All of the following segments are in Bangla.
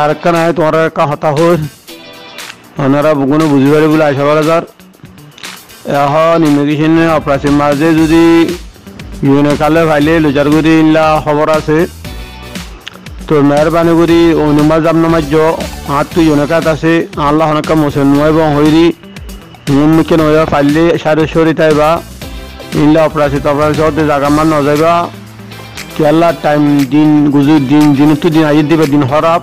আর একটা নাই তোমার একটা হতা হর ওনারা কোনো বুঝি পারে বলে আশা করা যার। এখন ইমিগ্রেশন অপারেশন মাঝে যদি ইউনে কালে ভাইলে লোজার করি ইনলা খবর আছে। তো মেহরবানি করি অনুমা জাম নামাজ হাত তো ইউনেকাত আছে। আল্লাহ অনেকা মোসেন এবং হইরি। মুম্মিকে নয়া ফাইলে সারে সরি তাইবা। ইনলা অপারেশন অপারেশন হতে জাগা মান নজাইবা। কেলা টাইম দিন গুজু দিন দিন তো দিন আইয়ে দিবে দিন হরাপ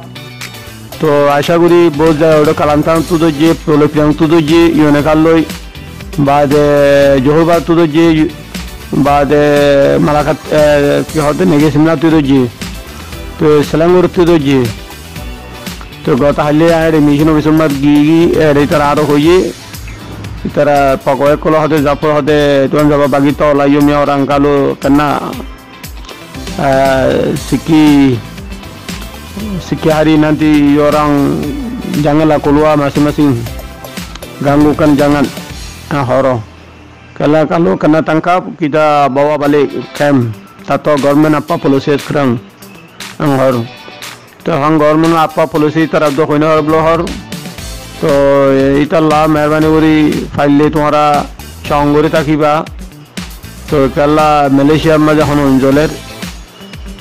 তো আশা করি বহুত যায় ওটা কালান্তান তুদো যে প্রলোপিয়াং তুদো যে ইউনে কালই বাদ জোহরবার তুদো যে মালাকাত কি হতে নেগে সিমলা তুদো যে তো সেলাঙ্গুর তুদো যে তো গত হালে আর মিশন অফিসের মাত গিয়ে এর তারা আরও হয়ে তারা পকয়ে কলো হতে জাপর হতে তোমার যাবা বাগি তো লাইও মিয়া kalau kena uh, siki hari nanti orang janganlah keluar masing-masing. Gangguan jangan. Ah kalau kalau kena tangkap kita bawa balik camp. Atau government apa polisi sekarang. Ang horor to hang government apa polisi taraf do khoinar blohor to itala mehrbani uri file le tumara chongori takiba to kala malaysia ma jahon joler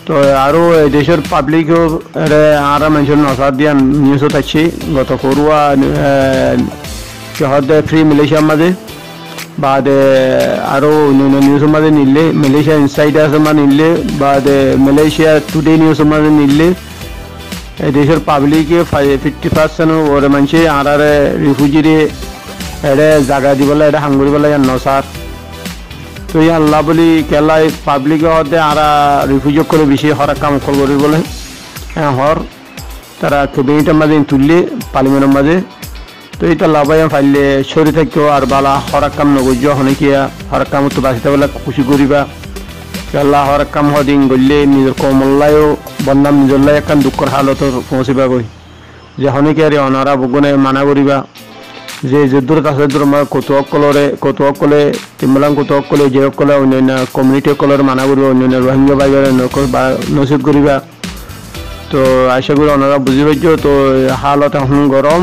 তো আরও দেশের পাবলিকও আর মানুষের নসার দিয়া নিউজও থাকছে গত করুয়া হতে ফ্রি মালয়েশিয়ার মাঝে বাদ আরও অন্যান্য নিউজের মাঝে নিলে। মালয়েশিয়া ইনসাইডার্সের মাঝে নিলে। বাদ মালয়েশিয়া টুডে নিউজের মাঝে নিলে। দেশের পাবলিকে ফিফটি পার্সেন্ট ওরে মানুষে আর রিফিউজিরে এড়ে জাগা দিবলে এটা হাঙ্গুরিবলে নসার তো এই আল্লাহ বলি কেলাই পাবলিকে হতে আর রিফিউজ করে বেশি হর কাম করি বলে। হর তারা কেবিনেটের মাঝে তুললে পার্লিমেন্টের মাঝে। তো এটা লাভাই ফাইলে সরি থাকতো আর বালা হর কাম নগর্য হনেকিয়া হর কাম তো বাঁচিতে বলে খুশি করিবা। আল্লাহ হর কাম হদিন গলে নিজের কমল্লায়ও বন্ধাম নিজল্লাই একখান দুঃখর হালত পৌঁছিবা গই যে হনিকে আরে অনারা বগুনে মানা করিবা। যে যুদ্ধর কাছে আমার কতুসকলরে কতুসকলে তিমলাং কতুসকলে যেসকলে অন্যান্য কমিউনিটিসকলরে মানা করিবা অন্যান্য রোহিঙ্গা বাইরে নচিত করিবা তো আশা করি ওনারা বুঝি পাইছ, তো হালত এখন গরম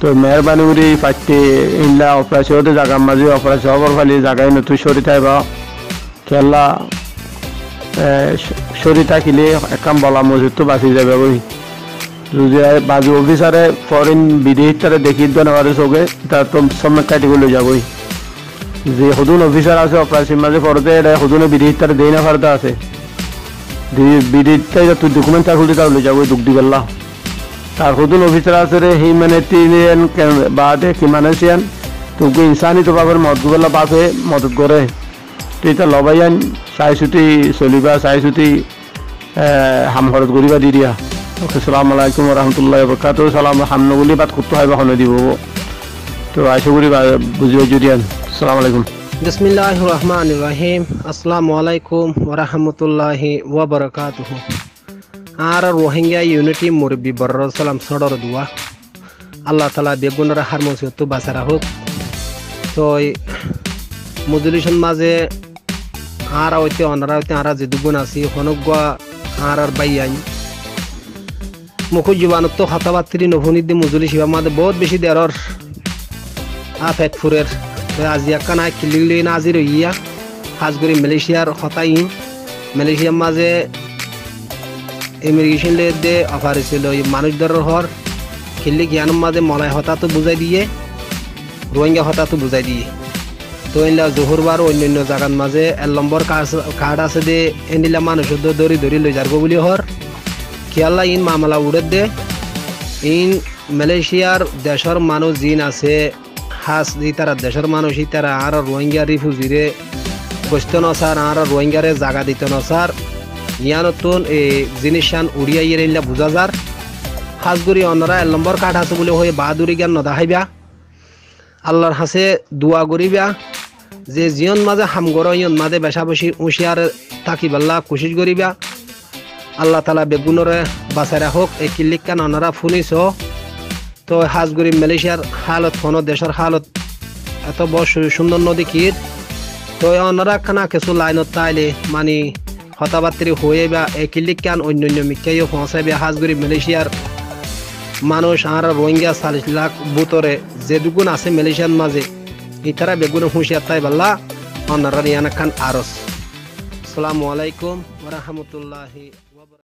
তো মেহরবানি করি পাইতে ইনলা অপারেশনতে জাগার মাঝে অপারেশন হবার ফালি জাগায় নতুন সরি থাকবা খেলা সরি থাকিলে একাম বলা মজুদটো বাচি যাবে বই যুঁজাই বাজু অফিচাৰে ফৰেইন বিদেশিতাৰে দেখি দিব নোৱাৰে চবে তাৰতো চব কাটি দিব লৈ যাবই। যি সদন অফিচাৰ আছে অপাৰেচন মাজে ঘৰতে সদনে বিদেশিতাৰে দেই নাফাৰ এটা আছে। বিদেশিতাই তোৰ ডকুমেণ্ট থাকিলে তাৰ লৈ যাবই দুখ দীঘলা তাৰ সদন অফিচাৰ আছে ৰে সি মানে তিনিয়েন বা দে কিমানে চিয়ান তোকে ইনচানি তোমাৰ কৰি মদ গুগলা বাছ মদত কৰে তেতিয়া লবাই আন চাই চুটি চলিবা চাই চুটি হামঘৰত কৰিবা দি দিয়া। ওকে সালাম আলাইকুম রহমতুল্লাহ বরকাত সালাম হামন বলি বাদ করতে হয় বা দিব। তো আশা করি বুঝিবা জুদিয়ান সালাম আলাইকুম। বিসমিল্লাহ রহমান রহিম। আসসালামু আলাইকুম ওরহমতুল্লাহি ওবরকাতুহু আর রোহিঙ্গা ইউনিটি মুরব্বী বর্র সালাম সডর দুয়া। আল্লাহ তালা বেগুনের হার মসিহত বাঁচারা হোক তো মজুলিশন মাঝে আর হইতে অনারা হইতে আরা যে দুগুণ আছি হনগুয়া আর আর বাই আইন মুখু জীবাণু তো হতাবাত্রি নভুনি দি মজুলি শিবা মাঝে বহুত বেশি দেরর আ ফেকফুরের আজি একা নাই কিলিগলি না আজি রইয়া। হাজগুড়ি মালয়েশিয়ার হতাই। মালয়েশিয়ার মাঝে ইমিগ্রেশন লে দে অফার ছিল মানুষ ধরার হর খিল্লি জ্ঞান মাঝে মলাই হতা তো বুঝাই দিয়ে, রোহিঙ্গা হতা তো বুঝাই দিয়ে। তো এনলা জোহরবার অন্যান্য জায়গার মাঝে এক নম্বর কার্ড আছে দে এনিলা মানুষ দরি ধরি লই যারগো বলি হর খেয়াল্লা ইন মামলা উড়ে দে। ইন মালয়েশিয়ার দেশের মানুষ জিন আছে, হাস তারা দেশের মানুষ তারা আর রোহিঙ্গা রিফিউজিরে বসতে নসার, আর রোহিঙ্গারে জাগা দিতে নসার। ইয়া নতুন এই জিনিসান উড়িয়া ইয়ে এনলা বুঝা যার হাজগুড়ি অন্যরা এক নম্বর কার্ড আছে বলে হয়ে বাহাদুরি জ্ঞান নদাহাইবা আল্লাহর হাসে দোয়া করিবা। যে জিয়ন মাঝে হামগর ইয়ন মাঝে বেশা বসি উঁশিয়ার থাকি বেলা কোশিশ করিবা। আল্লাহ তালা বেগুনরে বাঁচারা হোক এই কিল্লিকান অনারা ফুনিস তো হাজগুড়ি মালয়েশিয়ার হালত কোন দেশের হালত এত বড় সুন্দর নদী কির তো অনারা খানা কিছু লাইনত তাইলে মানে হতাবাত্রি হয়ে বা এই কিল্লিক কান অন্য অন্য মিকাইও পৌঁছাবে হাজগুড়ি মালয়েশিয়ার মানুষ আর রোহিঙ্গা চাল্লিশ লাখ বুতরে যেটুকুন আছে মালয়েশিয়ার মাঝে ইতারা বেগুনে হুঁশিয়ার তাই বাল্লা অনারা ইয়ানা খান আরস আসসালামু আলাইকুম ওরহামতুল্লাহি